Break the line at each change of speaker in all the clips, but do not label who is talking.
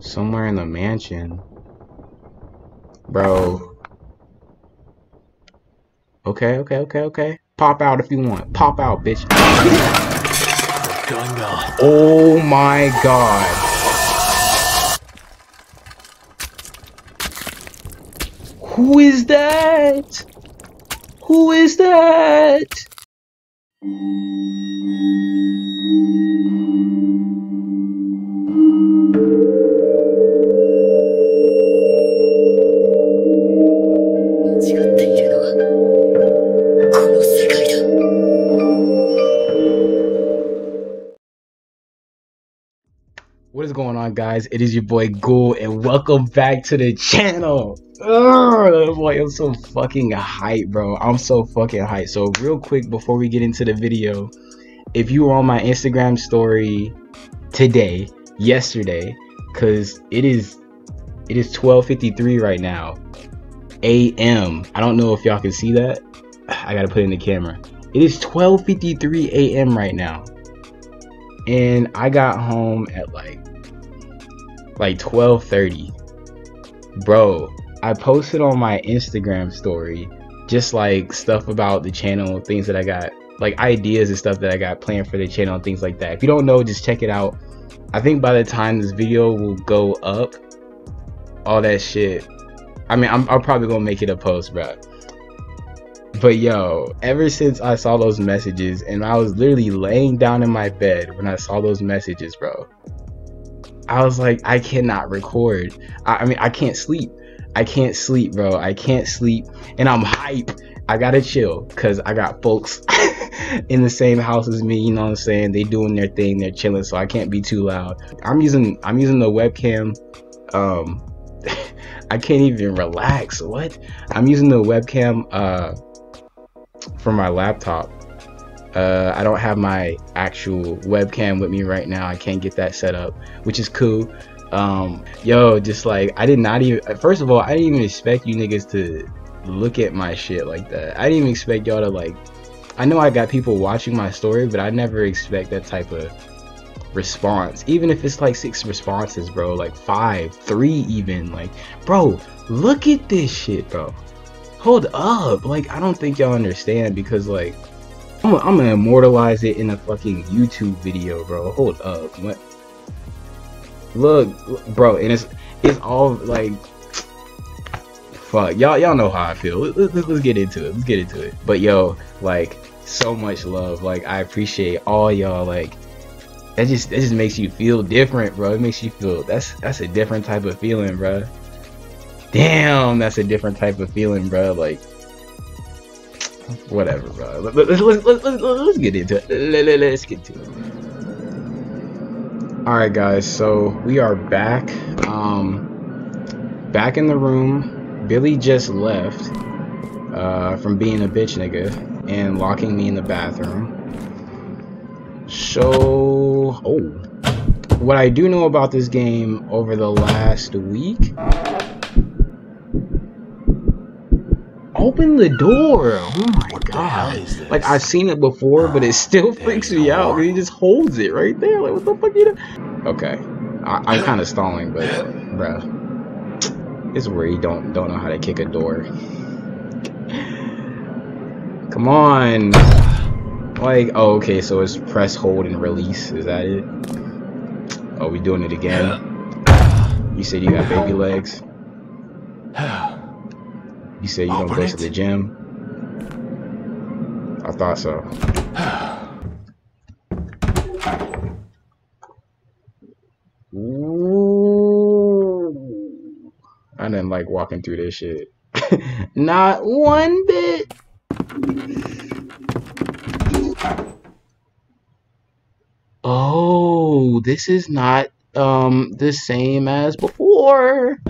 Somewhere in the mansion. Bro. Okay, okay, okay, okay. Pop out if you want. Pop out, bitch. Oh my god. Who is that? Who is that? Guys? It is your boy Ghoul, and welcome back to the channel. Ugh, boy, I'm so fucking hyped, bro. I'm so fucking hyped. So, real quick, before we get into the video, if you were on my Instagram story today, yesterday, because it is it is 12:53 right now, a.m. I don't know if y'all can see that. I gotta put in the camera. It is 12:53 a.m. right now, and I got home at like like 12:30. Bro, I posted on my Instagram story just like stuff about the channel, things that I got, like ideas and stuff that I got planned for the channel things like that. If you don't know, just check it out. I think by the time this video will go up, all that shit. I mean, I'm, I'm probably gonna make it a post, bro. But yo, ever since I saw those messages, and I was literally laying down in my bed when I saw those messages, bro. I was like, I cannot record. I, I mean, I can't sleep. I can't sleep, bro. I can't sleep, and I'm hype. I gotta chill because I got folks in the same house as me. You know what I'm saying? They doing their thing. They're chilling, so I can't be too loud. I'm using I'm using the webcam. Um, I can't even relax. What? I'm using the webcam uh from my laptop. Uh, I don't have my actual webcam with me right now. I can't get that set up, which is cool. Um, yo, just like I did not even. First of all, I didn't even expect you niggas to look at my shit like that. I didn't even expect y'all to like. I know I got people watching my story, but I never expect that type of response. Even if it's like six responses, bro, like five, three, even. Like, bro, look at this shit, bro. Hold up. Like, I don't think y'all understand because like I'm gonna, I'm gonna immortalize it in a fucking YouTube video, bro. Hold up. What? Look, bro, and it's it's all like fuck. Y'all y'all know how I feel. Let, let, let's get into it. Let's get into it. But yo, like so much love. Like I appreciate all y'all. Like that just that just makes you feel different, bro. It makes you feel that's that's a different type of feeling, bro. Damn, that's a different type of feeling, bro. Like whatever, bro. Let, us let, let, let, let's get into it. Let, let's get to it. All right, guys. So we are back. Um, back in the room. Billy just left uh, from being a bitch nigga and locking me in the bathroom. So, oh, what I do know about this game over the last week open the door. Oh my
What
god.
hell is this?
Like I've seen it before, but it ah, still freaks me out. He just holds it right there. Like what the fuck you doing? Okay. I, I'm kind of stalling, but bruh. It's where you don't don't know how to kick a door. Come on. Like, oh, okay, so it's press, hold, and release. Is that it? Oh, we doing it again? You said you got baby legs. You said you don't go
Open
to the gym. I thought so. Ooh. I didn't like walking through this shit. Not one bit. Oh, this is not um the same as before.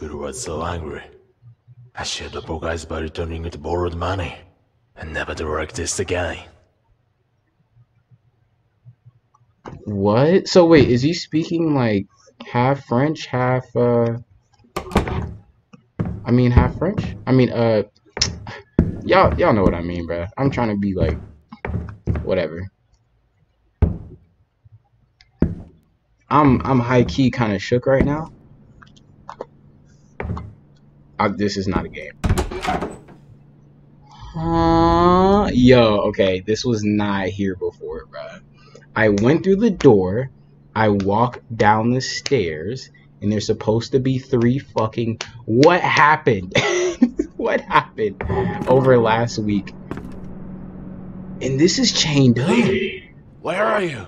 You were so angry. I shared the poor guy's body turning into borrowed money and never to work this again.
What? So wait, is he speaking like half French, half uh I mean half French? I mean uh y'all y'all know what I mean, bruh. I'm trying to be like whatever. I'm I'm high key kind of shook right now. I, this is not a game. Uh, yo, okay, this was not here before, bro. I went through the door, I walked down the stairs, and there's supposed to be three fucking. What happened? what happened over last week? And this is chained up.
Where are you?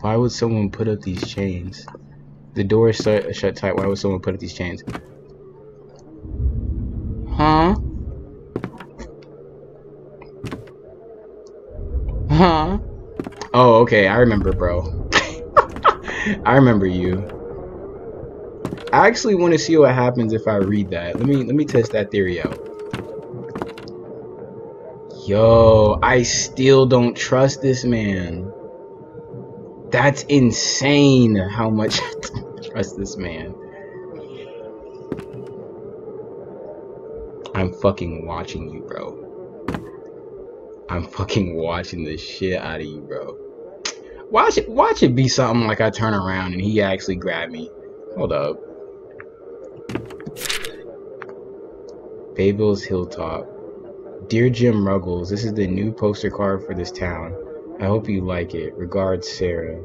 Why would someone put up these chains? The door is shut, shut tight. Why would someone put up these chains? Huh? Huh? Oh, okay. I remember, bro. I remember you. I actually want to see what happens if I read that. Let me let me test that theory out. Yo, I still don't trust this man. That's insane how much I trust this man. I'm fucking watching you, bro. I'm fucking watching the shit out of you, bro. Watch it watch it be something like I turn around and he actually grabbed me. Hold up. Babel's Hilltop. Dear Jim Ruggles, this is the new poster card for this town. I hope you like it. Regards, Sarah.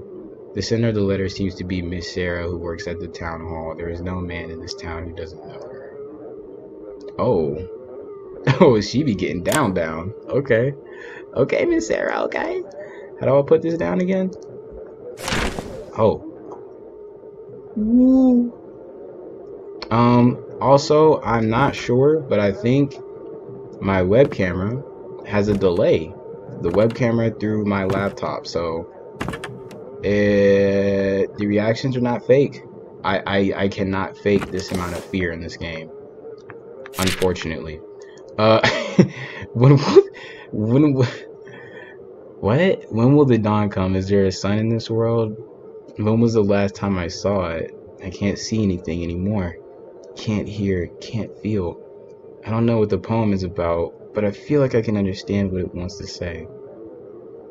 The sender of the letter seems to be Miss Sarah, who works at the town hall. There is no man in this town who doesn't know her. Oh. Oh, she be getting down, down. Okay. Okay, Miss Sarah, okay. How do I put this down again? Oh. Woo. Um, also, I'm not sure, but I think my web camera has a delay. The web camera through my laptop, so it, the reactions are not fake. I, I, I cannot fake this amount of fear in this game. Unfortunately. Uh, when, when, when, what? When will the dawn come? Is there a sun in this world? When was the last time I saw it? I can't see anything anymore. Can't hear, can't feel. I don't know what the poem is about, but I feel like I can understand what it wants to say.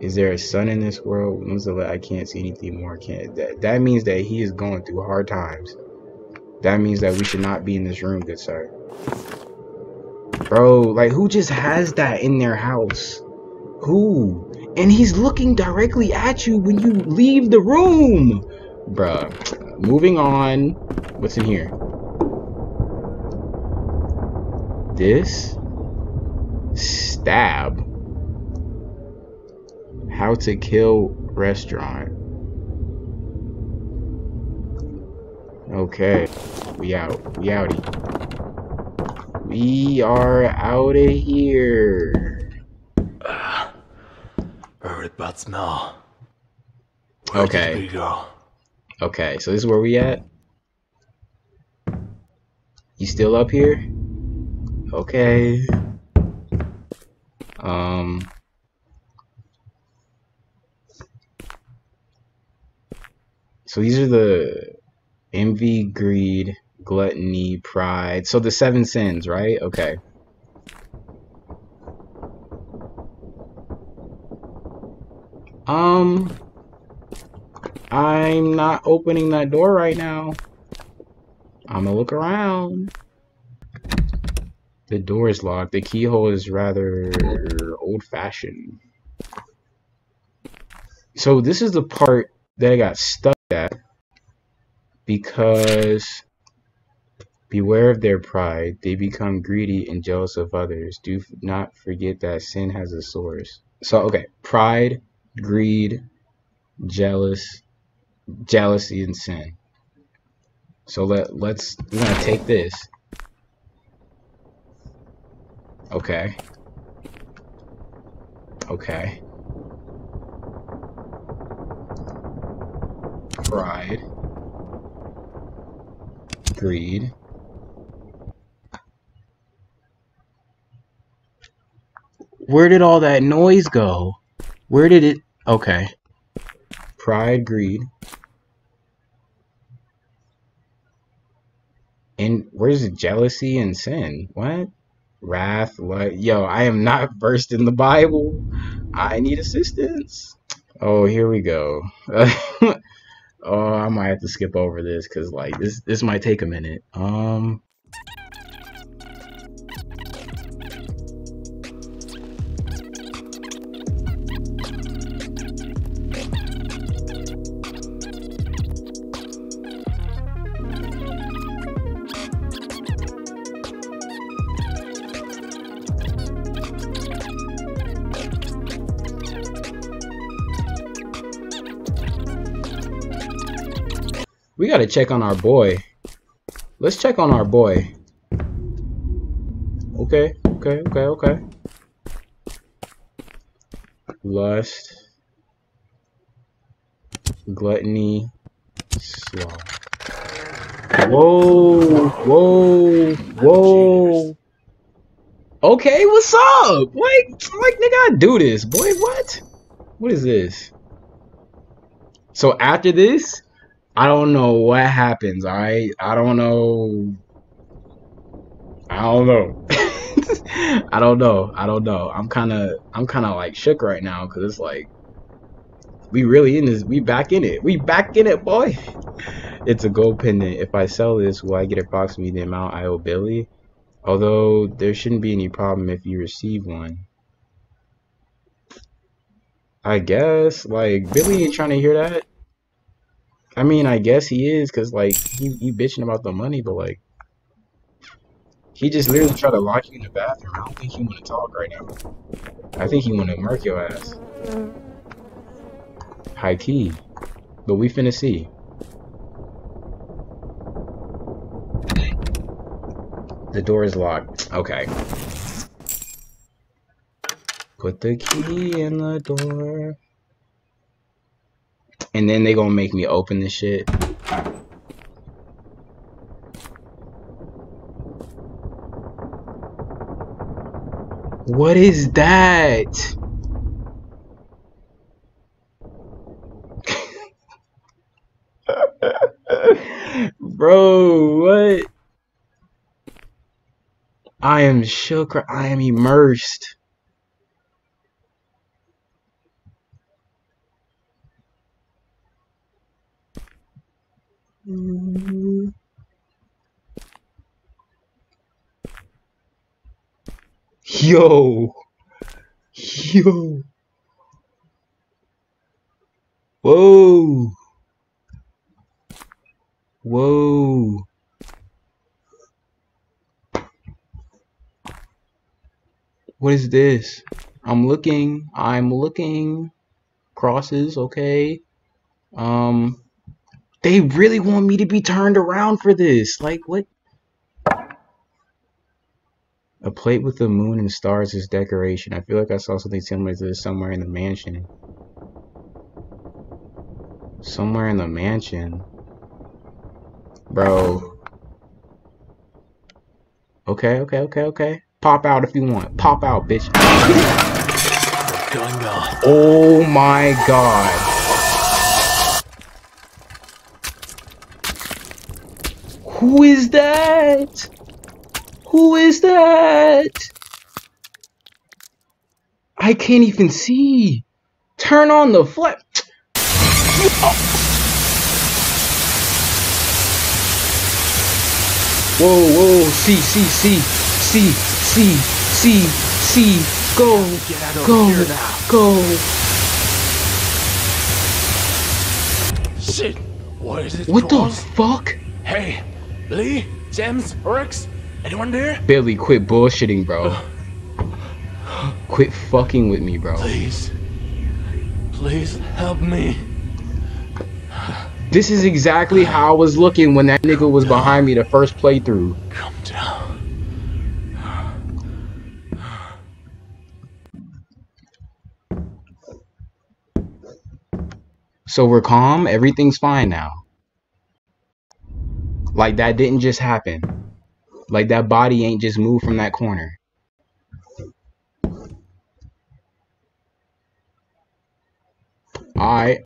Is there a sun in this world? I can't see anything more. Can't that, that means that he is going through hard times. That means that we should not be in this room, good sir. Bro, like who just has that in their house? Who? And he's looking directly at you when you leave the room. Bruh. Moving on. What's in here? This? Stab. How to kill restaurant. Okay. We out. We outie. We are out of here.
Very bad smell. Where
Okay.
did we go?
Okay, so this is where we at? You still up here? Okay. Um So these are the envy, greed, gluttony, pride. So the seven sins, right? Okay. Um I'm not opening that door right now. I'm gonna look around. The door is locked. The keyhole is rather old fashioned. So this is the part that I got stuck at because beware of their pride. They become greedy and jealous of others. Do not forget that sin has a source. So okay, pride, greed, jealous, jealousy and sin. So let let's we're gonna take this. Okay. Okay. Pride. Greed. Where did all that noise go? Where did it okay. Pride, greed. And where's jealousy and sin? What? Wrath, like yo, I am not versed in the Bible. I need assistance. Oh, here we go. oh, I might have to skip over this because like this this might take a minute. Um check on our boy. Let's check on our boy. Okay, okay, okay, okay. Lust. Gluttony. Sloth. Whoa, whoa, whoa. Okay, what's up? Like, like nigga, I do this, boy. What? What is this? So after this, I don't know what happens. Right, I don't know. I don't know. I don't know. I don't know. I'm kind of I'm kind of like shook right now because it's like we really in this. We back in it. We back in it, boy. It's a gold pendant. If I sell this, will I get approximately the amount I owe Billy? Although there shouldn't be any problem if you receive one. I guess like Billy ain't trying to hear that. I mean, I guess he is, cause like he, he bitching about the money, but like he just literally tried to lock you in the bathroom. I don't think he want to talk right now. I think he want to murk your ass. High key, but we finna see. The door is locked. Okay. Put the key in the door. And then they gonna make me open this shit. What is that? Bro, what? I am shook. I am immersed. Yo. Yo. Whoa. Whoa. What is this? I'm looking. I'm looking. Crosses, okay. Um, they really want me to be turned around for this. Like, what? A plate with the moon and stars as decoration. I feel like I saw something similar to this somewhere in the mansion. Somewhere in the mansion. Bro. Okay, okay, okay, okay. Pop out if you want. Pop out, bitch.
What's going on?
Oh my god. Who is that? Who is that? I can't even see. Turn on the flat. Whoa, whoa, see, see, see, see, see, see, see, go,
Get out of
go, go.
Shit! What is it?
What the fuck?
Hey, Lee, James, Rex, anyone there?
Billy, quit bullshitting, bro. Quit fucking with me, bro.
Please, please help me.
This is exactly how I was looking when that nigga was behind me the first playthrough.
Calm down.
So we're calm, everything's fine now. Like that didn't just happen. Like that body ain't just moved from that corner. Alright.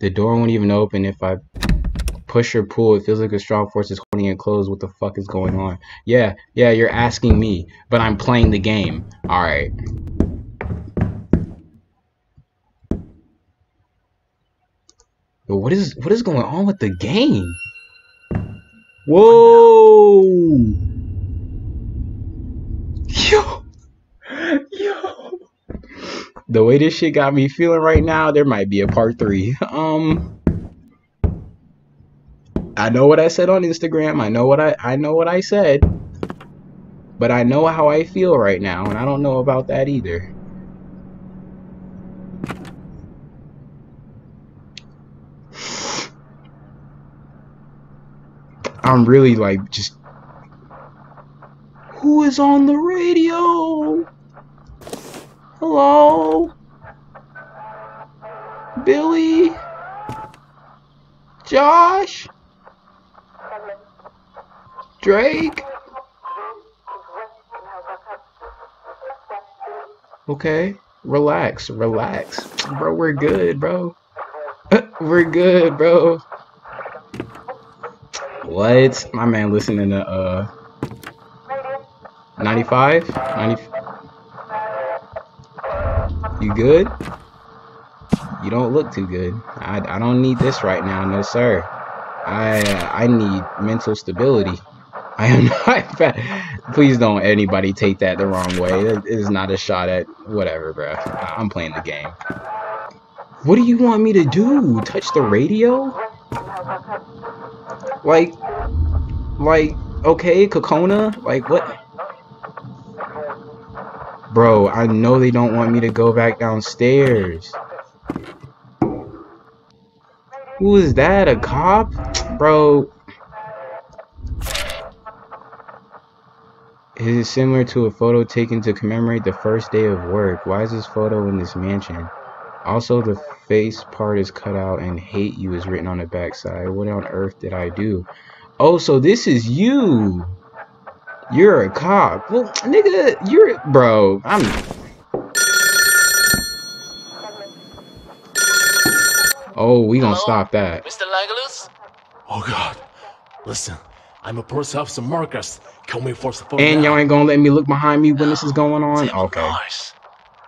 The door won't even open if I Push or pull. It feels like a strong force is holding it closed. What the fuck is going on? Yeah, yeah, you're asking me, but I'm playing the game. All But what is what is going on with the game? Whoa! Yo, yo. The way this shit got me feeling right now, there might be a part three. Um, I know what I said on Instagram. I know what I I know what I said, but I know how I feel right now, and I don't know about that either. I'm really like just who is on the radio? Hello? Billy? Josh? Drake? Okay, relax, relax. Bro, we're good, bro. we're good, bro. What? My man listening to uh 95? 90 You good? You don't look too good. I, I don't need this right now, no sir. I I need mental stability. I am not fat. Please don't anybody take that the wrong way. It is not a shot at whatever, bro. I'm playing the game. What do you want me to do? Touch the radio? Like, like, okay, Kokona? Like, what? Bro, I know they don't want me to go back downstairs. Who is that? A cop? Bro. It is similar to a photo taken to commemorate the first day of work. Why is this photo in this mansion? Also, the face part is cut out and hate you is written on the backside. What on earth did I do? Oh, so this is you. You're a cop. Well, nigga, you're bro. I'm. Oh, we gonna
Hello?
stop that.
Mr. Langalus? Oh god. Listen, I'm a person of some markers. Can we force the phone
And y'all ain't gonna let me look behind me when this is going on?
Damn
Okay.
Nice.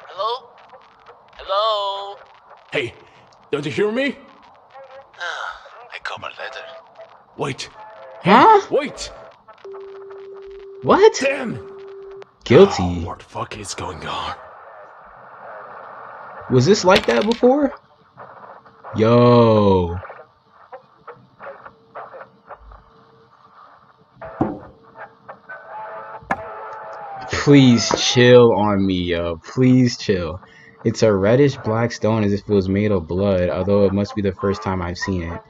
Hello? Hello? Hey, don't you hear me? Ah, I covered later. Wait.
Huh?
Wait!
What?
Damn!
Guilty.
Oh, what the fuck is going on?
Was this like that before? Yo. Please chill on me, yo. Please chill. It's a reddish black stone as if it was made of blood, although it must be the first time I've seen it.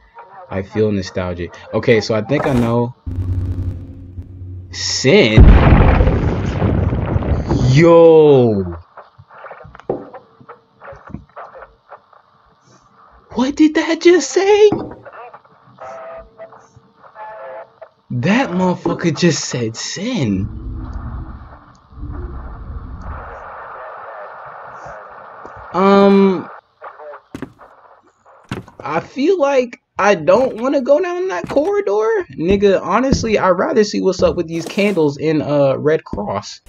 I feel nostalgic. Okay, so I think I know. Sin? Yo. What did that just say? That motherfucker just said sin. Um, I feel like I don't want to go down that corridor, nigga. Honestly, I'd rather see what's up with these candles in uh Red Cross,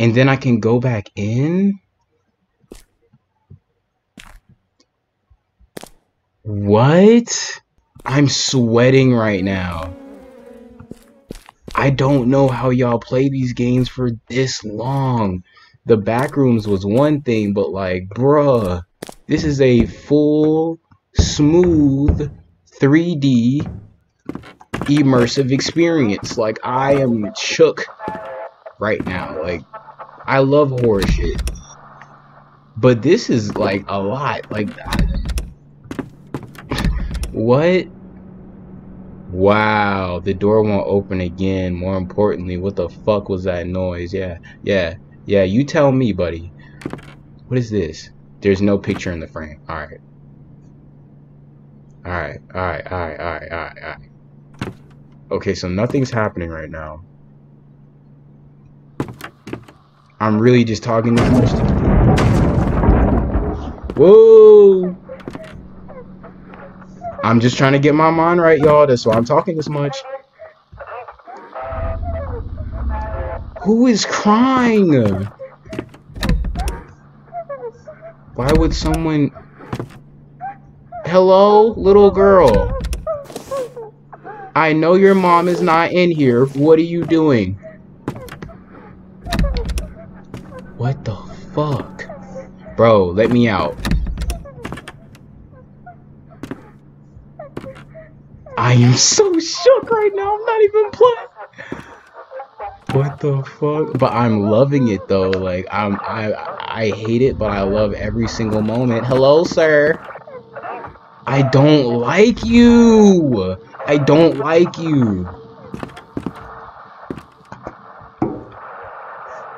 and then I can go back in. What? I'm sweating right now. I don't know how y'all play these games for this long. The back rooms was one thing, but like, bruh, this is a full, smooth, 3D immersive experience. Like, I am shook right now. Like, I love horror shit. But this is like a lot. Like, what? Wow, the door won't open again. More importantly, what the fuck was that noise? Yeah, yeah, yeah, you tell me, buddy. What is this? There's no picture in the frame. Alright. Alright, alright, alright, alright, alright, alright. Okay, so nothing's happening right now. I'm really just talking this much to Whoa! I'm just trying to get my mind right, y'all. That's why I'm talking this much. Who is crying? Why would someone... Hello, little girl. I know your mom is not in here. What are you doing? What the fuck? Bro, let me out. I am so shook right now. I'm not even playing. What the fuck? But I'm loving it though. Like I'm I I hate it, but I love every single moment. Hello, sir. I don't like you. I don't like you.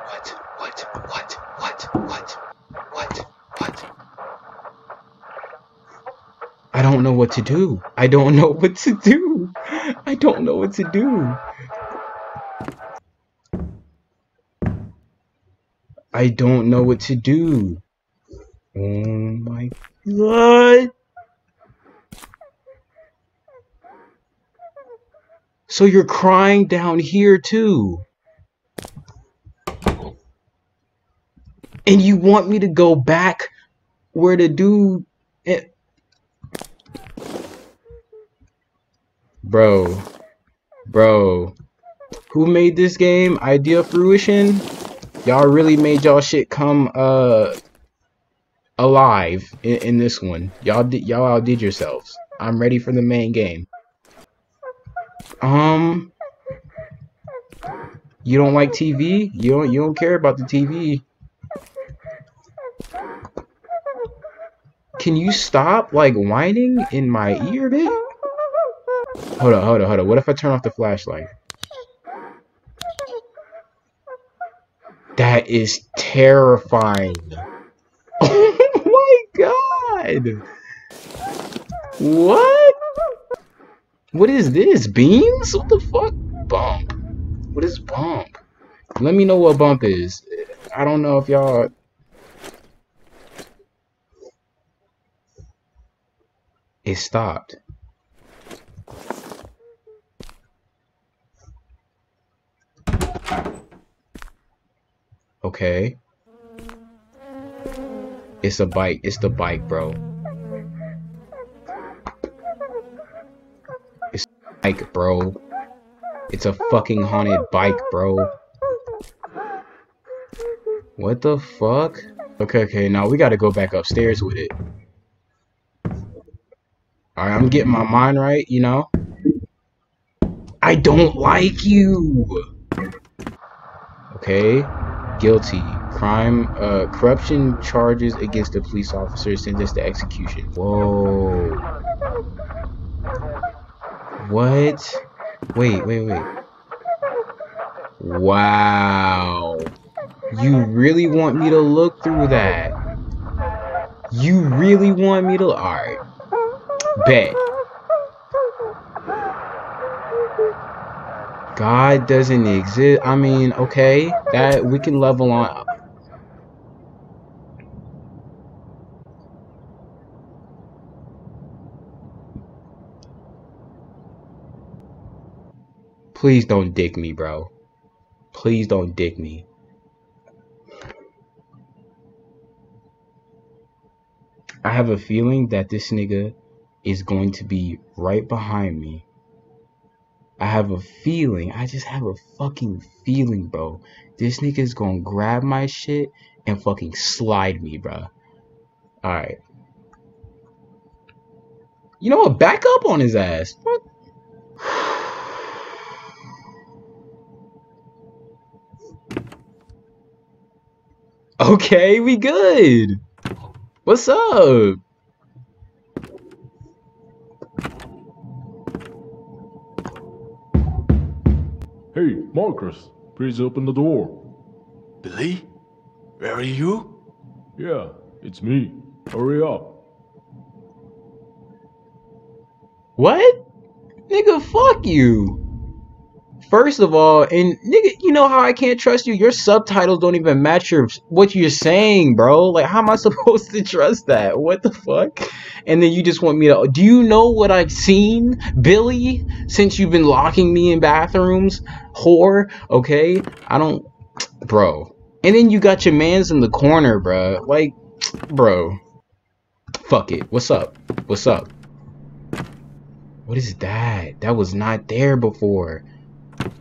What? What? What? What? What? What? What? I don't know what to do. I don't know what to do. I don't know what to do. I don't know what to do. Oh my god. So you're crying down here too. And you want me to go back where the dude it, Bro. Bro. Who made this game? Idea Fruition? Y'all really made y'all shit come uh alive in, in this one. Y'all did y'all outdid yourselves. I'm ready for the main game. Um You don't like TV? You don't you don't care about the TV. Can you stop like whining in my ear, dude? Hold on, hold on, hold on. What if I turn off the flashlight? That is terrifying. Oh my god. What? What is this? Beams? What the fuck? Bump. What is bump? Let me know what bump is. I don't know if y'all... It stopped. Okay. It's a bike. It's the bike, bro. It's a bike, bro. It's a fucking haunted bike, bro. What the fuck? Okay, okay, now we gotta go back upstairs with it. Alright, I'm getting my mind right, you know? I don't like you! Okay, guilty. Crime, uh, corruption charges against the police officer sentenced to execution. Whoa. What? Wait, wait, wait. Wow. You really want me to look through that? You really want me to? Alright. Bet. God doesn't exist. I mean, okay, that we can level on. Please don't dick me, bro. Please don't dick me. I have a feeling that this nigga is going to be right behind me. I have a feeling, I just have a fucking feeling, bro. This nigga's gonna grab my shit and fucking slide me, bro. Alright. You know what? Back up on his ass. Okay, we good. What's up?
Marcus, please open the door.
Billy? Where are you?
Yeah, it's me. Hurry up.
What? Nigga, fuck you. First of all, and nigga, you know how I can't trust you? Your subtitles don't even match your what you're saying, bro. Like, how am I supposed to trust that? What the fuck? And then you just want me to. Do you know what I've seen, Billy? Since you've been locking me in bathrooms, whore. Okay, I don't, bro. And then you got your man's in the corner, bro. Like, bro. Fuck it. What's up? What's up? What is that? That was not there before.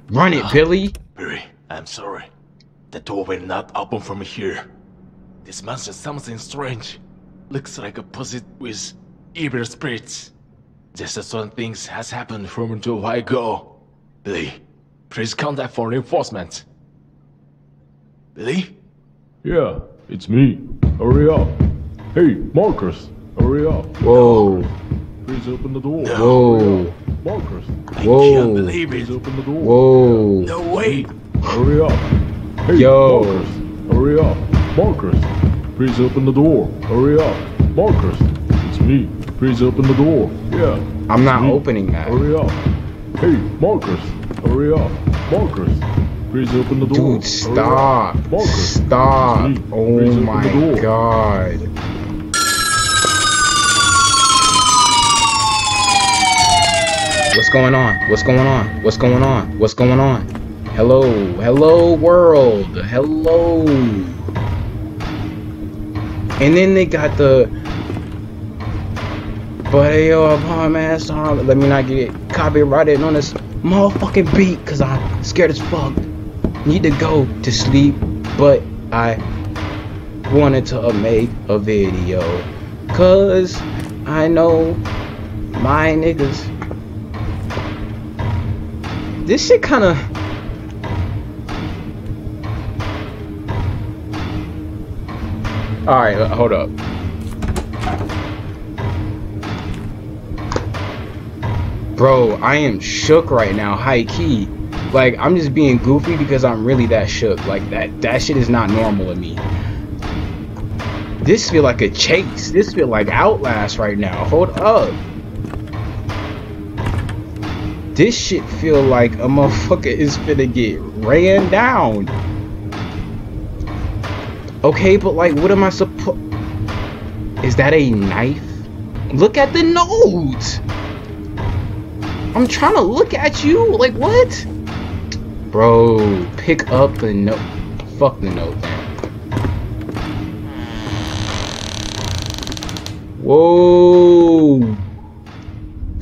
Run it, ah, Billy.
Billy, I'm sorry. The door will not open from here. This monster something strange. Looks like a pussy with evil spirits. Just as some things has happened from a while ago. Billy, please contact for reinforcement. Billy?
Yeah, it's me. Hurry up. Hey, Marcus, hurry up.
Whoa.
Please open the door.
Whoa.
Marcus,
I
Whoa.
can't believe
please open the door.
Whoa.
No way.
Hurry up. Hey,
Yo.
Marcus, hurry up. Marcus, please open the door. Hurry up. Marcus, it's me. Please open the door. Yeah.
I'm not
me.
opening that.
Hurry up. Hey, Marcus, hurry up. Marcus, please open the door.
Dude, stop.
Marcus,
Stop. Oh my god. Going on? What's going on? What's going on? What's going on? Hello. Hello, world. Hello. And then they got the. But hey, yo, upon man, song. Let me not get copyrighted on this motherfucking beat, cause I'm scared as fuck. Need to go to sleep, but I wanted to make a video, cause I know my niggas. This shit kind of. All right, uh, hold up. Bro, I am shook right now, high key. Like I'm just being goofy because I'm really that shook. Like that that shit is not normal to me. This feel like a chase. This feel like Outlast right now. Hold up. This shit feel like a motherfucker is finna get ran down. Okay, but like what am I supposed Is that a knife? Look at the note. I'm trying to look at you. Like what? Bro, pick up the note. Fuck the note. Whoa.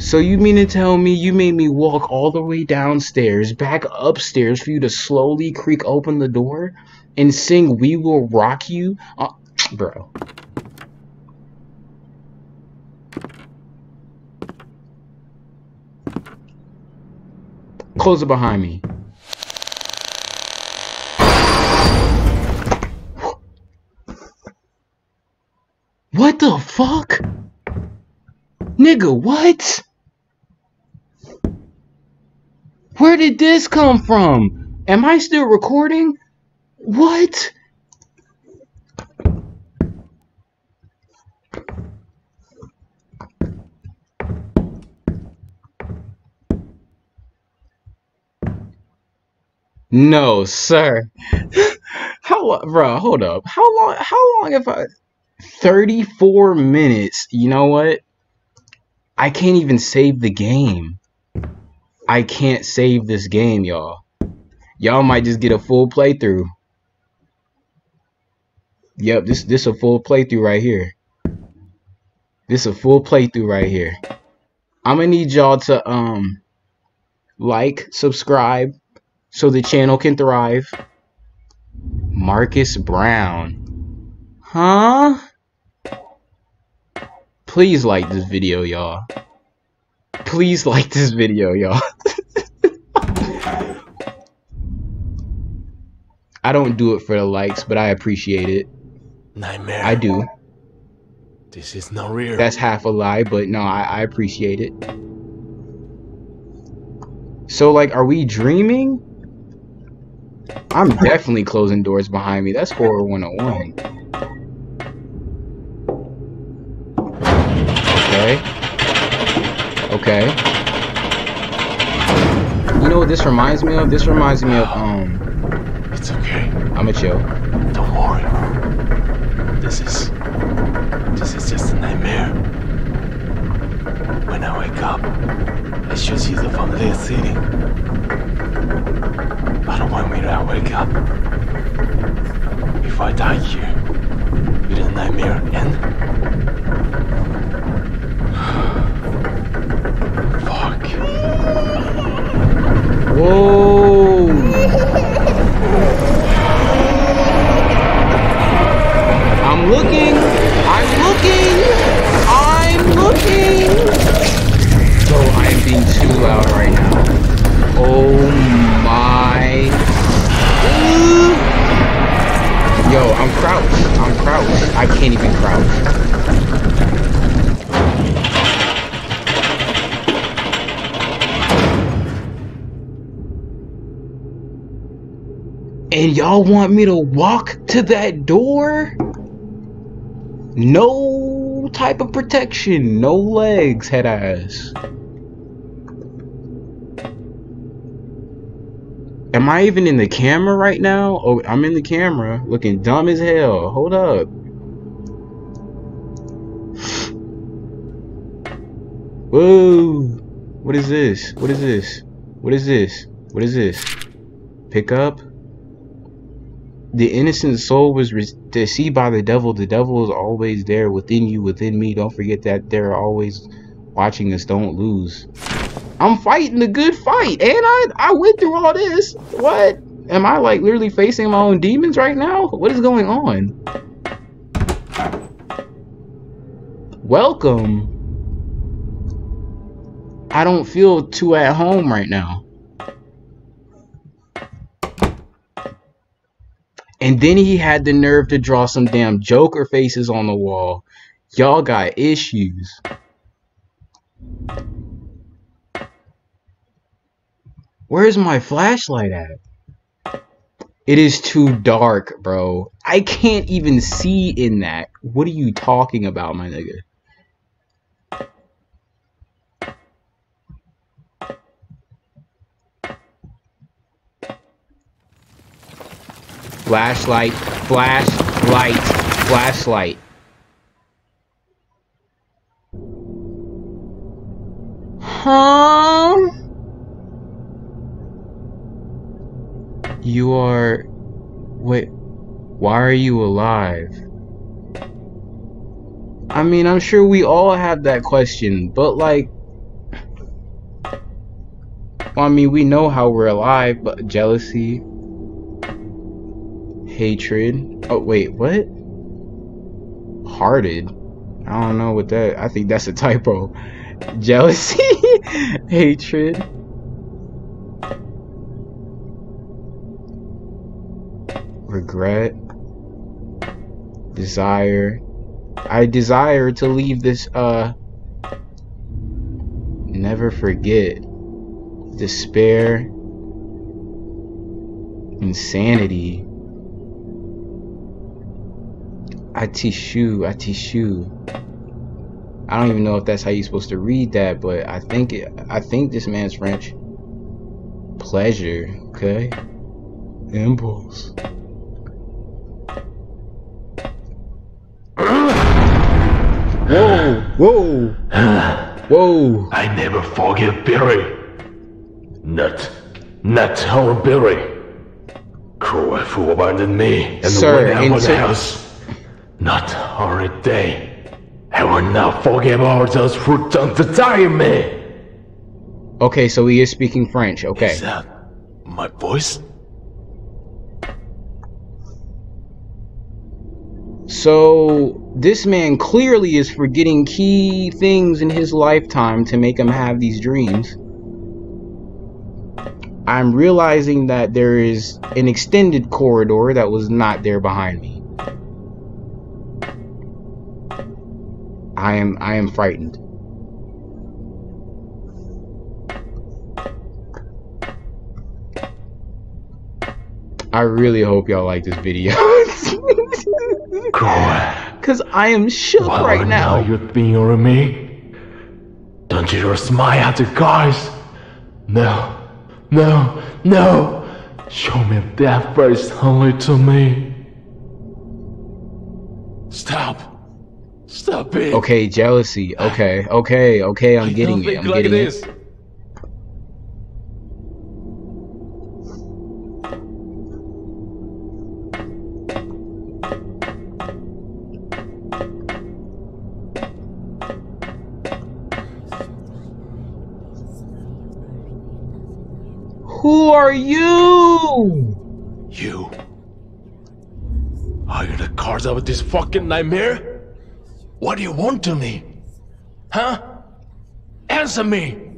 So you mean to tell me you made me walk all the way downstairs, back upstairs for you to slowly creak open the door and sing "We Will Rock You"? Uh, bro. Close it behind me. What the fuck? Nigga, what? Where did this come from? Am I still recording? What? No, sir. How bro, hold up. How long how long have I 34 minutes. You know what? I can't even save the game. I can't save this game, y'all. Y'all might just get a full playthrough. Yep, this this a full playthrough right here. This a full playthrough right here. I'm gonna need y'all to um like, subscribe, so the channel can thrive. Marcus Brown. Huh? Please like this video, y'all. Please like this video, y'all. I don't do it for the likes, but I appreciate it.
Nightmare.
I do.
This is not real.
That's half a lie, but no, I, I appreciate it. So, like, are we dreaming? I'm definitely closing doors behind me. That's horror 101. Okay. You know, what this reminds me of? This reminds me of um.
It's okay.
I'ma chill.
Don't worry. This is. This is just a nightmare. When I wake up, I should see the familiar city. I don't want me to wake up. If I die here, will the nightmare end?
Whoa! I'm looking. I'm looking. I'm looking. Bro, I am being too y'all want me to walk to that door? No type of protection, no legs, head ass. Am I even in the camera right now? Oh, I'm in the camera, looking dumb as hell. Hold up. Whoa. What is this? What is this? What is this? What is this? Pick up. The innocent soul was deceived by the devil. The devil is always there within you, within me. Don't forget that they're always watching us. Don't lose. I'm fighting a good fight, and I I went through all this. What? Am I like literally facing my own demons right now? What is going on? Welcome. I don't feel too at home right now. And then he had the nerve to draw some damn Joker faces on the wall. Y'all got issues. Where's my flashlight at? It is too dark, bro. I can't even see in that. What are you talking about, my nigga? Flashlight, flashlight, flashlight. Huh? You are. Wait. Why are you alive? I mean, I'm sure we all have that question, but like. Well, I mean, we know how we're alive, but jealousy, hatred. Oh, wait, what? Hearted. I don't know what that. I think that's a typo. Jealousy, hatred. Regret. Desire. I desire to leave this, uh. Never forget. Despair. Insanity. Atishu, Atishu. I don't even know if that's how you're supposed to read that, but I think it, I think this man's French. Pleasure, okay? Impulse. Whoa, whoa, whoa.
I never forget Barry. Not, not our Barry. Cruel who abandoned me and
Sir,
went out of the house. Not our day. I will not forgive all those who don't desire me.
Okay, so he is speaking French. Okay.
Is that my voice?
So this man clearly is forgetting key things in his lifetime to make him have these dreams. I'm realizing that there is an extended corridor that was not there behind me. I am I am frightened. I really hope y'all like this video. Cause I am shook
Well,
right now.
you're being on me. Don't you smile at the guys. No, No, no! Show me that first only to me. Stop! Stop it!
Okay, jealousy. Okay, okay, okay. I'm
I
getting it. I'm
like
getting
this.
it. Who are you?
You. Are you the cause of this fucking nightmare? What do you want to me? Huh? Answer me!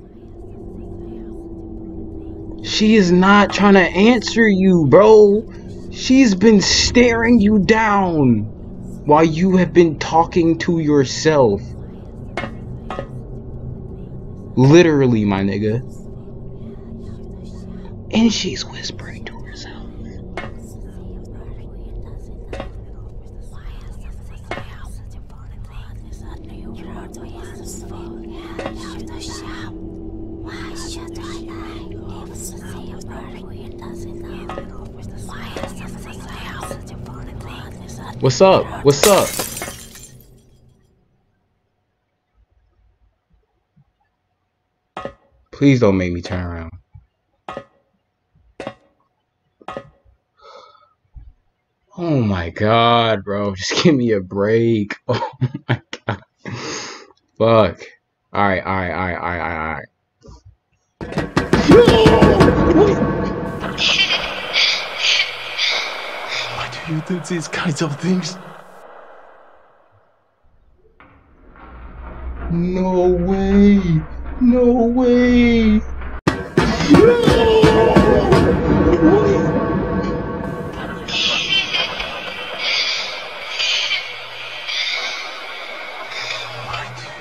She is not trying to answer you, bro. She's been staring you down while you have been talking to yourself. Literally, my nigga. And she's whispering What's up? What's up? Please don't make me turn around. Oh my god, bro. Just give me a break. Oh my god. Fuck. Alright, alright, alright, alright, alright.
Why do you do these kinds of things?
No way. No way.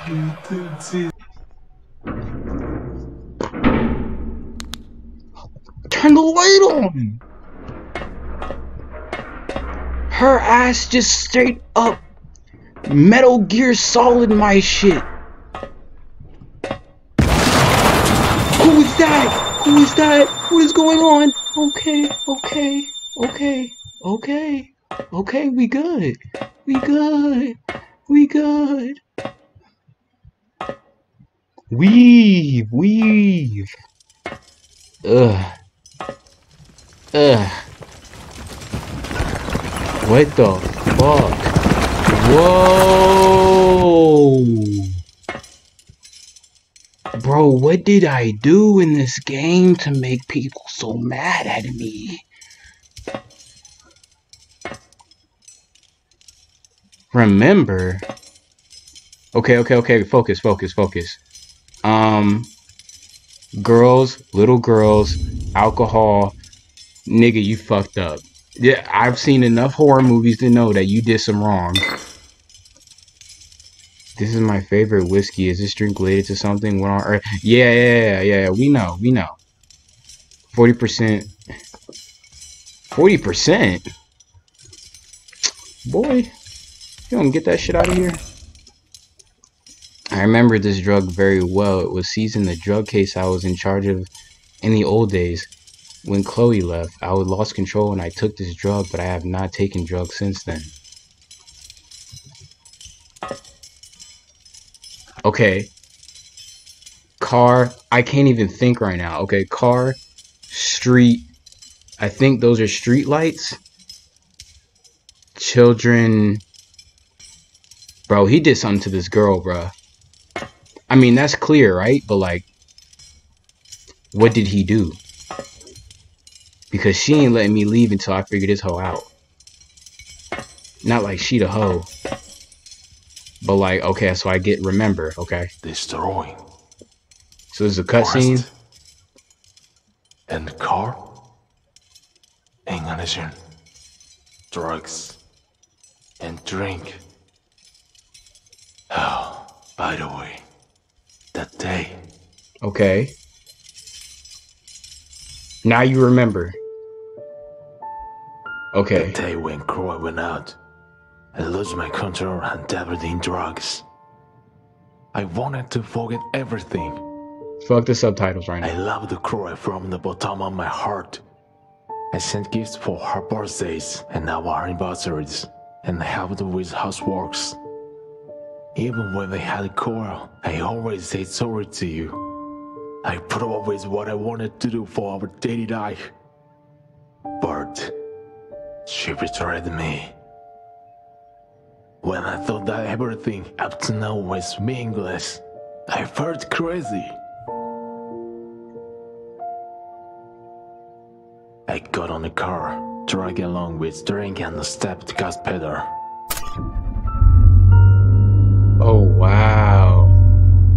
You do.
Turn the light on. Her ass just straight up Metal Gear Solid my shit. Who is that? Who is that? What is going on? Okay, okay, okay, okay, okay, we good. We good. We good. Weave, weave. Ugh. Ugh. What the fuck? Whoa! Bro, what did I do in this game to make people so mad at me? Remember? Okay, okay, okay. Focus, focus, focus. Um, girls, little girls, alcohol. Nigga, you fucked up. Yeah, I've seen enough horror movies to know that you did some wrong. This is my favorite whiskey. Is this drink related to something? What on earth? Yeah, yeah, yeah, yeah. We know, we know. Forty percent. Forty percent. Boy, you don't get that shit out of here. I remember this drug very well. It was seized in the drug case I was in charge of in the old days. When Chloe left, I lost control and I took this drug, but I have not taken drugs since then. Okay. Car, I can't even think right now. Okay, car, street. I think those are street lights. Children. Bro, he did something to this girl, bro. I mean, that's clear, right? But like, what did he do? Because she ain't letting me leave until I figure this hoe out. Not like she the hoe. But like, okay, so I get remember, okay.
Destroying.
So this is a cutscene.
And car. Ammunition. Drugs. And drink. Oh, by the way, that day,
Okay. Now you remember. Okay.
that day when Croy went out, I lost my control and dabbled in drugs. I wanted to forget everything.
Fuck the subtitles right
I
now.
love the Croy from the bottom of my heart. I sent gifts for her birthdays and our anniversaries, and helped with houseworks. Even when we had a quarrel, I always said sorry to you. I put up with what I wanted to do for our daily life. But she betrayed me. When I thought that everything up to now was meaningless, I felt crazy. I got on the car, dragged along with drink and stepped gas pedal.
Oh wow.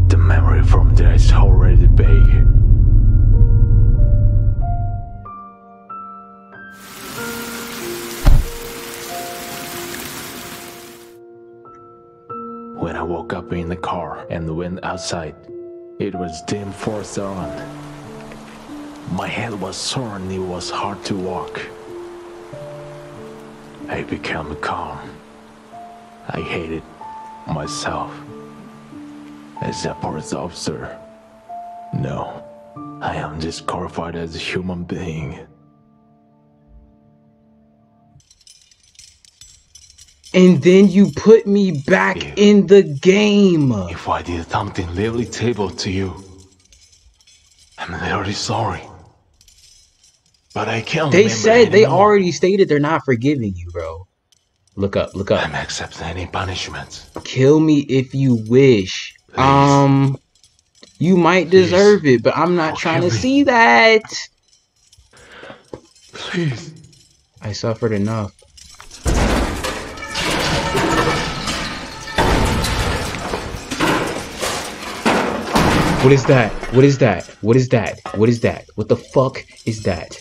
The memory from there is already vague. When I woke up in the car and went outside, it was dim forest around. My head was sore and it was hard to walk. I became calm. I hated myself as a police officer. No, I am disqualified as a human being.
And then you put me back
Yeah.
in the game.
If I did something really terrible to you, I'm very sorry. But I can't
They
remember
said they already stated they're not forgiving you, bro. Look up, look up.
I'm accepting any punishment.
Kill me if you wish.
Please.
Um, you might
Please.
deserve it, but I'm not
Forgive
trying to
me.
see that.
Please.
I suffered enough. What is that? What is that? What is that? What is that? What the fuck is that?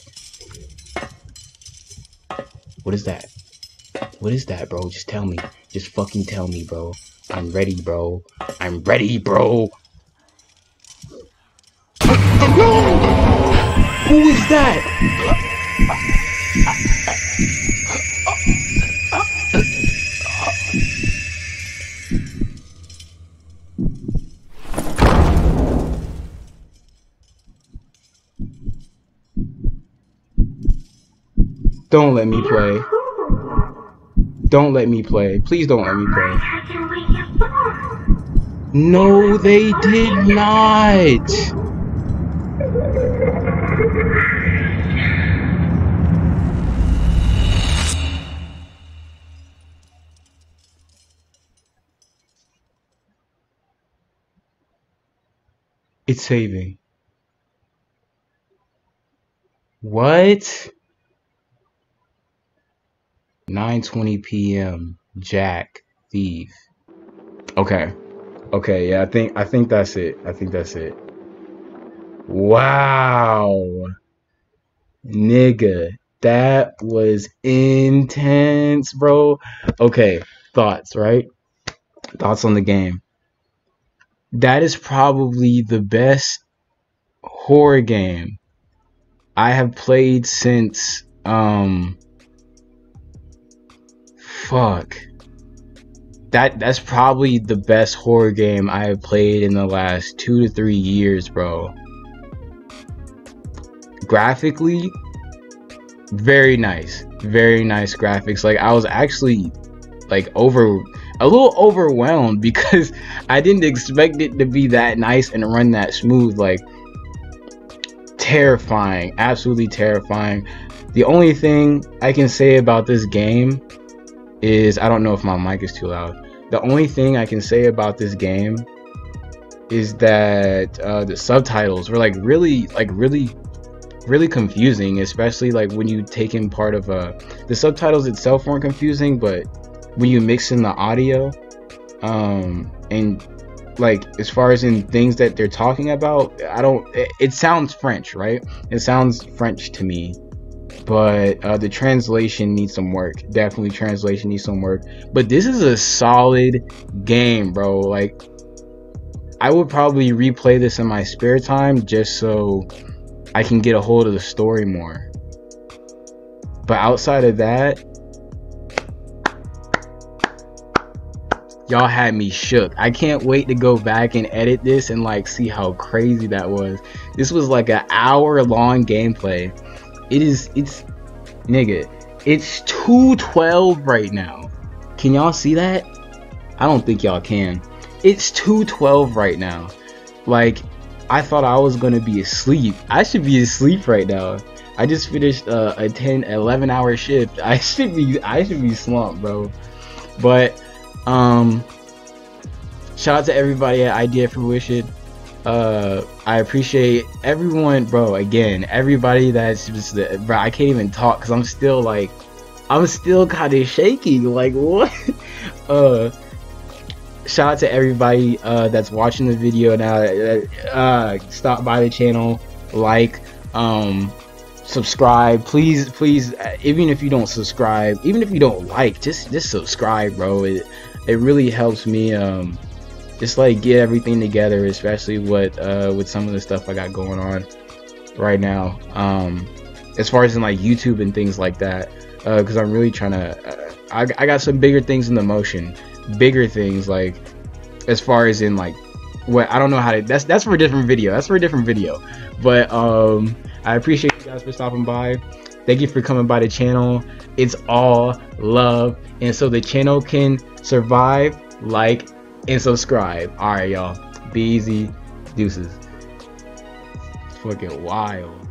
What is that? What is that, bro? Just tell me. Just fucking tell me, bro. I'm ready, bro. I'm ready, bro. No! Who is that? Don't let me play. Don't let me play. Please don't let me play. No, they did not. It's saving. What? 9:20 p.m. Jack thief. Okay. Okay, yeah, I think I think that's it. I think that's it. Wow. Nigga, that was intense, bro. Okay, thoughts, right? Thoughts on the game. That is probably the best horror game I have played since um fuck that that's probably the best horror game I have played in the last two to three years, bro. Graphically, very nice, very nice graphics. Like I was actually like over a little overwhelmed because I didn't expect it to be that nice and run that smooth. Like terrifying, absolutely terrifying. The only thing I can say about this game is I don't know if my mic is too loud. The only thing I can say about this game is that uh, the subtitles were like really, like really, really confusing, especially like when you take in part of uh, the subtitles itself weren't confusing, but when you mix in the audio, um, and like as far as in things that they're talking about, I don't. It, it sounds French, right? It sounds French to me but uh, the translation needs some work. Definitely, translation needs some work. But this is a solid game, bro. Like, I would probably replay this in my spare time just so I can get a hold of the story more. But outside of that, y'all had me shook. I can't wait to go back and edit this and like see how crazy that was. This was like an hour long gameplay. It is it's nigga, it's 212 right now. Can y'all see that? I don't think y'all can. It's 212 right now. Like I thought I was gonna be asleep. I should be asleep right now. I just finished uh, a 10 11 hour shift. I should be I should be slumped, bro. But um, shout out to everybody at Idea Fruition. Uh, I appreciate everyone, bro. Again, everybody that's just, bro. I can't even talk because I'm still like, I'm still kind of shaky. Like what? uh, shout out to everybody uh that's watching the video now. Uh, stop by the channel, like, um, subscribe please please even if you don't subscribe even if you don't like just just subscribe bro it it really helps me um just like get everything together especially what uh with some of the stuff i got going on right now. Um as far as in like youtube and things like that uh because i'm really trying to uh, I, I got some bigger things in the motion. Bigger things like as far as in like what i don't know how to that's that's for a different video. That's for a different video. But um i appreciate you guys for stopping by. Thank you for coming by the channel. It's all love. And so the channel can survive like and subscribe. All right y'all. Be easy. Deuces. Fucking wild